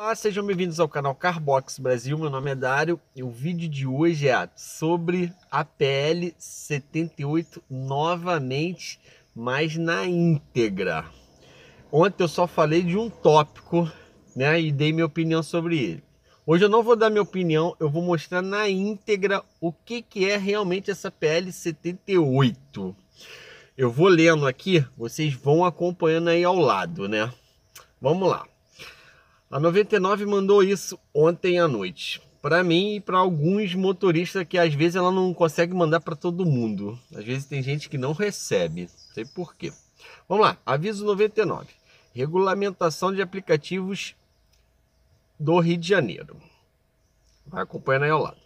Olá, sejam bem-vindos ao canal Carbox Brasil. Meu nome é Dário e o vídeo de hoje é sobre a PL 78 novamente, mas na íntegra. Ontem eu só falei de um tópico, né, e dei minha opinião sobre ele. Hoje eu não vou dar minha opinião, eu vou mostrar na íntegra o que, que é realmente essa PL 78. Eu vou lendo aqui, vocês vão acompanhando aí ao lado, né? Vamos lá. A 99 mandou isso ontem à noite. Para mim e para alguns motoristas que às vezes ela não consegue mandar para todo mundo. Às vezes tem gente que não recebe. Não sei por quê. Vamos lá. Aviso 99. Regulamentação de aplicativos do Rio de Janeiro. Vai acompanhando aí ao lado.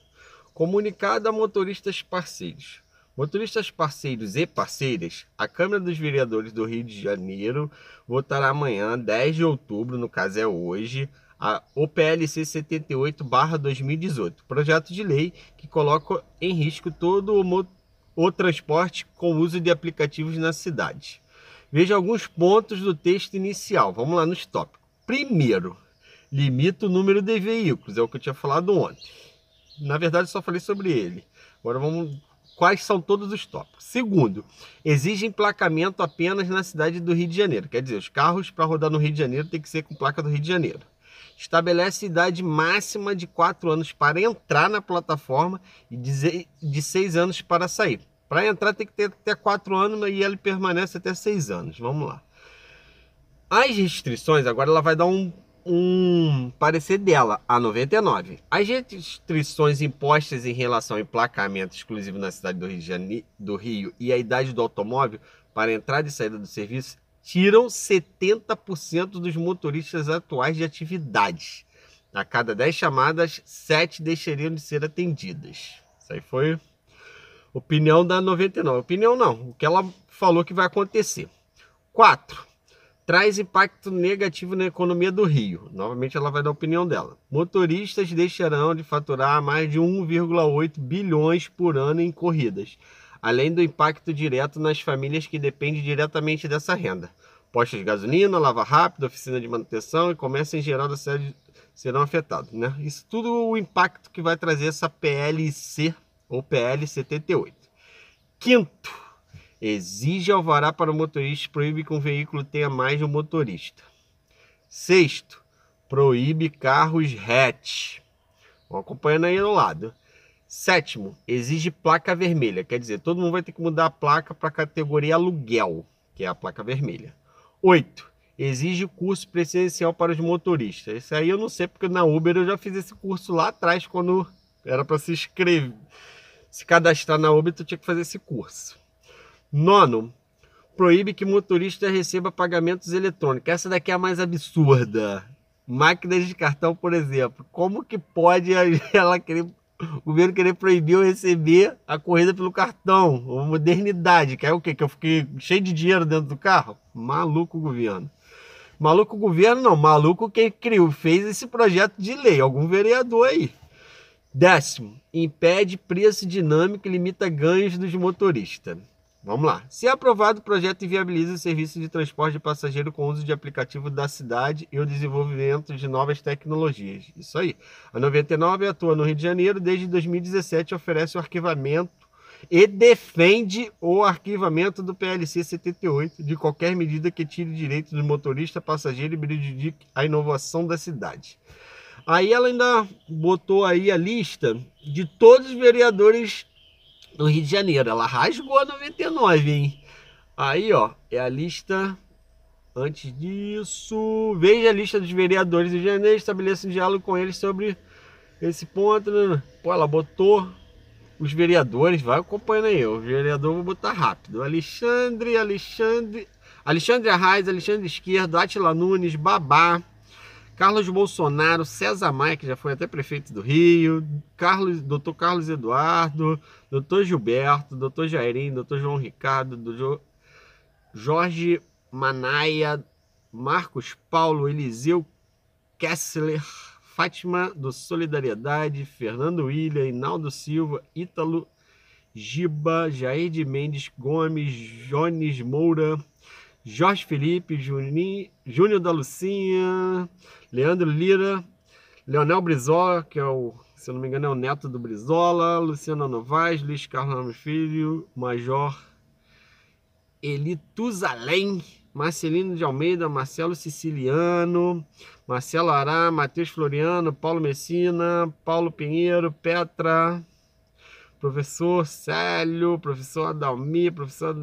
Comunicado a motoristas parceiros. Motoristas parceiros e parceiras, a Câmara dos Vereadores do Rio de Janeiro votará amanhã, 10 de outubro, no caso é hoje, a OPLC 78/2018, projeto de lei que coloca em risco todo o, o transporte com uso de aplicativos na cidade. Veja alguns pontos do texto inicial. Vamos lá nos tópicos. Primeiro, limita o número de veículos, é o que eu tinha falado ontem. Na verdade, só falei sobre ele. Agora vamos quais são todos os tópicos. Segundo, exige emplacamento apenas na cidade do Rio de Janeiro. Quer dizer, os carros para rodar no Rio de Janeiro tem que ser com placa do Rio de Janeiro. Estabelece idade máxima de 4 anos para entrar na plataforma e de 6 anos para sair. Para entrar tem que ter até 4 anos e ele permanece até 6 anos. Vamos lá. As restrições, agora ela vai dar um um parecer dela, a 99. As restrições impostas em relação ao emplacamento exclusivo na cidade do Rio, do Rio e a idade do automóvel para entrada e saída do serviço tiram 70% dos motoristas atuais de atividades. A cada 10 chamadas, 7 deixariam de ser atendidas. Isso aí foi opinião da 99. Opinião não, o que ela falou que vai acontecer. 4 traz impacto negativo na economia do Rio. Novamente, ela vai dar a opinião dela. Motoristas deixarão de faturar mais de 1,8 bilhões por ano em corridas, além do impacto direto nas famílias que dependem diretamente dessa renda. Postos de gasolina, lava rápida, oficina de manutenção e comércio em geral da cidade serão afetados. Né? Isso tudo o impacto que vai trazer essa PLC ou PL 78. Quinto, Exige alvará para o motorista proíbe que um veículo tenha mais de um motorista. Sexto, proíbe carros hatch. Vão acompanhando aí no lado. Sétimo, exige placa vermelha. Quer dizer, todo mundo vai ter que mudar a placa para a categoria aluguel, que é a placa vermelha. Oito, exige curso presencial para os motoristas. Isso aí eu não sei, porque na Uber eu já fiz esse curso lá atrás, quando era para se inscrever. Se cadastrar na Uber, tu tinha que fazer esse curso. Nono, proíbe que motorista receba pagamentos eletrônicos. Essa daqui é a mais absurda. Máquinas de cartão, por exemplo. Como que pode ela querer, o governo querer proibir eu receber a corrida pelo cartão? Uma modernidade, que é o quê? Que eu fiquei cheio de dinheiro dentro do carro? Maluco o governo. Maluco o governo não, maluco quem criou, fez esse projeto de lei, algum vereador aí. Décimo, impede preço dinâmico e limita ganhos dos motoristas. Vamos lá. Se aprovado, o projeto viabiliza o serviço de transporte de passageiro com uso de aplicativo da cidade e o desenvolvimento de novas tecnologias. Isso aí. A 99 atua no Rio de Janeiro desde 2017 oferece o arquivamento e defende o arquivamento do PLC 78 de qualquer medida que tire direitos do motorista, passageiro e prejudique a inovação da cidade. Aí ela ainda botou aí a lista de todos os vereadores no Rio de Janeiro. Ela rasgou a 99, hein? Aí, ó, é a lista. Antes disso, veja a lista dos vereadores do Janeiro, estabeleça um diálogo com eles sobre esse ponto. Né? Pô, ela botou os vereadores, vai acompanhando aí. O vereador vou botar rápido. Alexandre, Alexandre, Alexandre Arraes, Alexandre Esquerdo, Atila Nunes, Babá, Carlos Bolsonaro, César Maia, que já foi até prefeito do Rio, Carlos, Dr. Carlos Eduardo, Dr. Gilberto, Dr. Jairinho, Dr. João Ricardo, Dr. Jorge Manaia, Marcos Paulo, Eliseu Kessler, Fátima do Solidariedade, Fernando William, Inaldo Silva, Ítalo Giba, Jair de Mendes Gomes, Jones Moura, Jorge Felipe, Júnior da Lucinha, Leandro Lira, Leonel Brizola, que é o, se eu não me engano, é o neto do Brizola, Luciana Novaes, Luiz Carlos Ramos Filho, Major Eli Tuzalém, Marcelino de Almeida, Marcelo Siciliano, Marcelo Ará, Matheus Floriano, Paulo Messina, Paulo Pinheiro, Petra, professor Célio, professor Adalmir, professor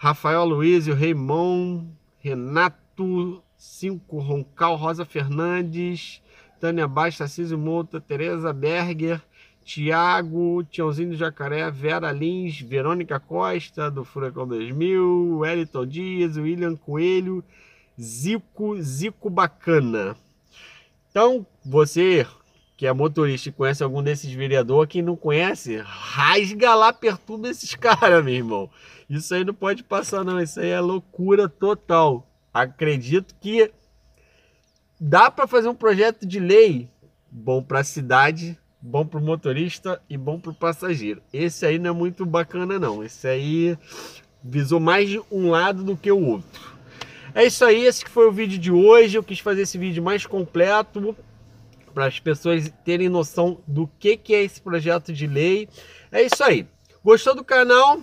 Rafael Luiz, Raimon, Renato, Cinco Roncal, Rosa Fernandes, Tânia Baixa, Tarcísio Mouta, Tereza Berger, Tiago, Tiãozinho do Jacaré, Vera Lins, Verônica Costa, do Furacão 2000, Wellington Dias, William Coelho, Zico, Zico Bacana. Então, você que é motorista e conhece algum desses vereadores, quem não conhece, rasga lá, perturba esses caras, meu irmão. Isso aí não pode passar, não. Isso aí é loucura total. Acredito que dá para fazer um projeto de lei bom para a cidade, bom para o motorista e bom para o passageiro. Esse aí não é muito bacana, não. Esse aí visou mais de um lado do que o outro. É isso aí, esse foi o vídeo de hoje. Eu quis fazer esse vídeo mais completo para as pessoas terem noção do que, que é esse projeto de lei. É isso aí. Gostou do canal?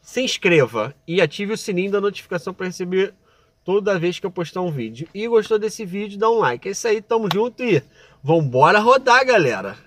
Se inscreva e ative o sininho da notificação para receber toda vez que eu postar um vídeo. E gostou desse vídeo, dá um like. É isso aí, tamo junto e vambora rodar, galera!